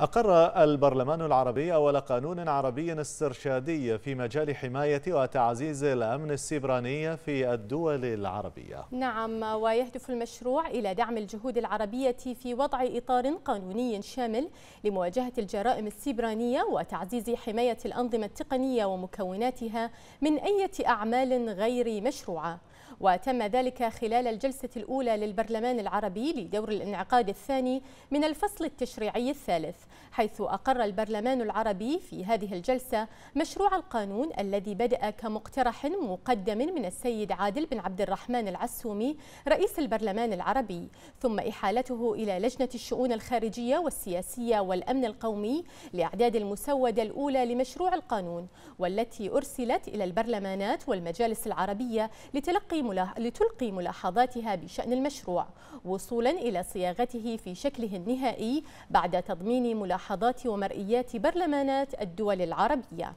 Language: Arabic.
أقر البرلمان العربي أول قانون عربي استرشادي في مجال حماية وتعزيز الأمن السيبراني في الدول العربية. نعم ويهدف المشروع إلى دعم الجهود العربية في وضع إطار قانوني شامل لمواجهة الجرائم السيبرانية وتعزيز حماية الأنظمة التقنية ومكوناتها من أي أعمال غير مشروعة. وتم ذلك خلال الجلسة الأولى للبرلمان العربي لدور الانعقاد الثاني من الفصل التشريعي الثالث. حيث أقر البرلمان العربي في هذه الجلسة مشروع القانون الذي بدأ كمقترح مقدم من السيد عادل بن عبد الرحمن العسومي رئيس البرلمان العربي. ثم إحالته إلى لجنة الشؤون الخارجية والسياسية والأمن القومي لإعداد المسودة الأولى لمشروع القانون والتي أرسلت إلى البرلمانات والمجالس العربية لتلقي لتلقي ملاحظاتها بشأن المشروع وصولا إلى صياغته في شكله النهائي بعد تضمين ملاحظات ومرئيات برلمانات الدول العربية.